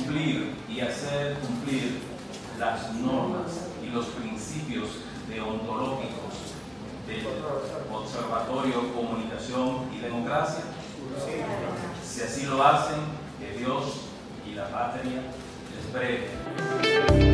cumplir y hacer cumplir las normas y los principios deontológicos del Observatorio Comunicación y Democracia? Si así lo hacen, que Dios y la patria les breve.